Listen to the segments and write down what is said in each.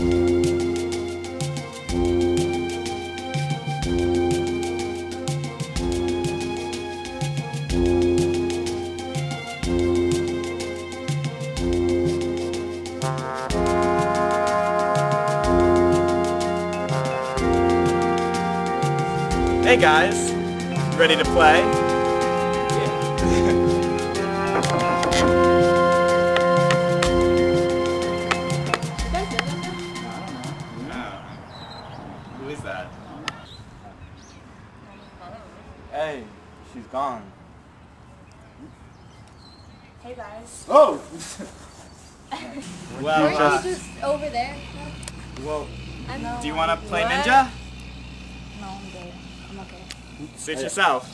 Hey guys, ready to play? Hey, she's gone. Hey guys. Oh! Well, Weren't uh, you just over there? well, I'm do you want to play What? ninja? No, I'm good. I'm okay. Suit yourself.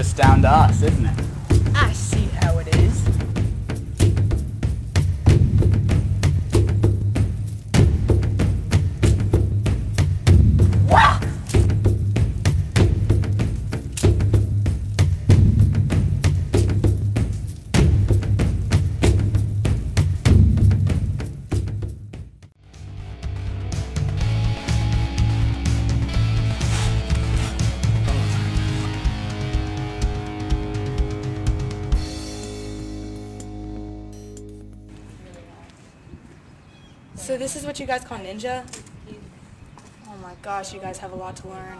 Just down to us, isn't it? So this is what you guys call ninja? Oh my gosh, you guys have a lot to learn.